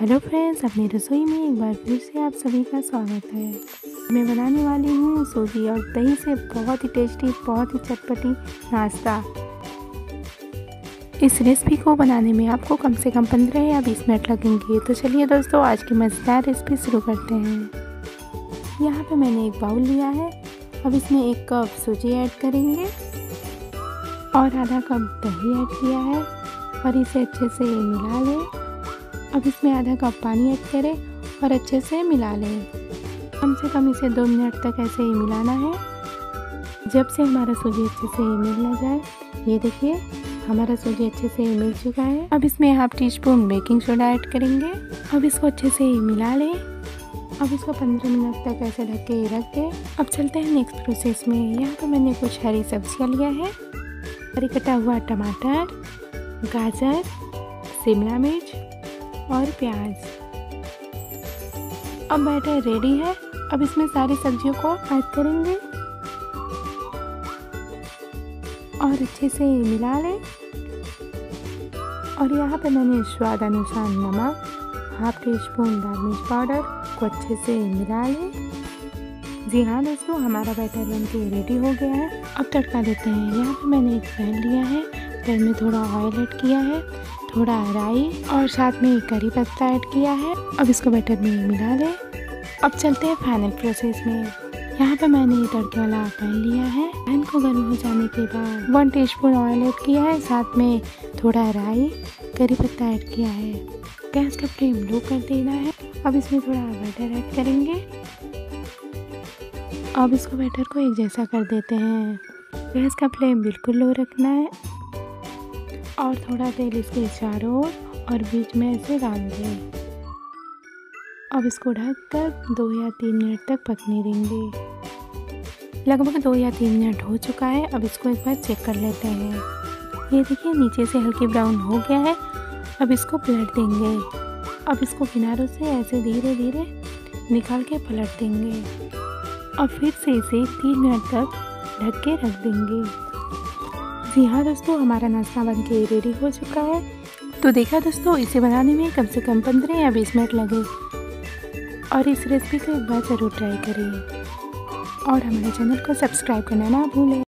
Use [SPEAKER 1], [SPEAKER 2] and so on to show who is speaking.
[SPEAKER 1] Hello friends अपनी रसोई में एक बार फिर से आप सभी का स्वागत है। मैं बनाने वाली हूँ सूजी और दही से बहुत ही टेस्टी बहुत ही चटपटी नाश्ता। इस रेसिपी को बनाने में आपको कम से कम पंद्रह या बीस मिनट लगेंगे। तो चलिए दोस्तों, आज की मज़ेदार रेसिपी शुरू करते हैं। यहाँ पे मैंने एक बाउल लिया है। अब इसमें एक कप सूजी ऐड करेंगे और आधा कप दही ऐड किया है और इसे अच्छे से मिला लें। अब इसमें आधा कप पानी ऐड करें और अच्छे से मिला लें। कम से कम इसे दो मिनट तक ऐसे ही मिलाना है। जब से हमारा सूजी अच्छे से मिल ना जाए, ये देखिए, हमारा सूजी अच्छे से मिल चुका है। अब इसमें half teaspoon baking soda add करेंगे। अब इसको अच्छे से मिला लें। अब इसको पंद्रह मिनट तक ऐसे ढक के रख दें। अब चलते हैं नेक्स्ट प्रोसेस में। यहाँ पर मैंने कुछ हरी सब्ज़ियाँ लिया है। हरी कटा हुआ टमाटर, गाजर, शिमला मिर्च और प्याज। अब बैटर रेडी है। अब इसमें सारी सब्जियों को ऐड करेंगे। और अच्छे से मिला लें। और यहाँ पे मैंने स्वाद अनुसार नमक हाफ़ टी स्पून लाल मिर्च पाउडर को अच्छे से मिला लें। जी हाँ दोस्तों, हमारा बैटर बन के रेडी हो गया है। अब तड़का देते हैं। यहाँ पे मैंने एक पैन लिया है। पैन में थोड़ा ऑयल ऐड किया है। थोड़ा राई और साथ में करी पत्ता ऐड किया है। अब इसको बैटर में मिला दें। अब चलते हैं फाइनल प्रोसेस में। यहाँ पे मैंने ये तड़के वाला पैन लिया है। पैन को गर्म हो जाने के बाद वन टीस्पून ऑयल ऐड किया है। साथ में थोड़ा राई, करी पत्ता ऐड किया है। गैस का फ्लेम लो कर देना है। अब इसमें थोड़ा बटर ऐड करेंगे। अब इसको बैटर को एक जैसा कर देते हैं। गैस का फ्लेम बिल्कुल लो रखना है। और थोड़ा तेल इसके चारों ओर और बीच में ऐसे डाल दें अब इसको ढककर दो या तीन मिनट तक पकने देंगे। लगभग दो या तीन मिनट हो चुका है, अब इसको एक बार चेक कर लेते हैं। ये देखिए, नीचे से हल्की ब्राउन हो गया है। अब इसको पलट देंगे। अब इसको किनारों से ऐसे धीरे धीरे निकाल के पलट देंगे। और फिर से इसे तीन मिनट तक ढक के रख देंगे। जी हाँ दोस्तों, हमारा नाश्ता बन के रेडी हो चुका है। तो देखा दोस्तों, इसे बनाने में कम से कम पंद्रह या बीस मिनट लगे। और इस रेसिपी को एक बार ज़रूर ट्राई करिए। और हमारे चैनल को सब्सक्राइब करना ना भूलें।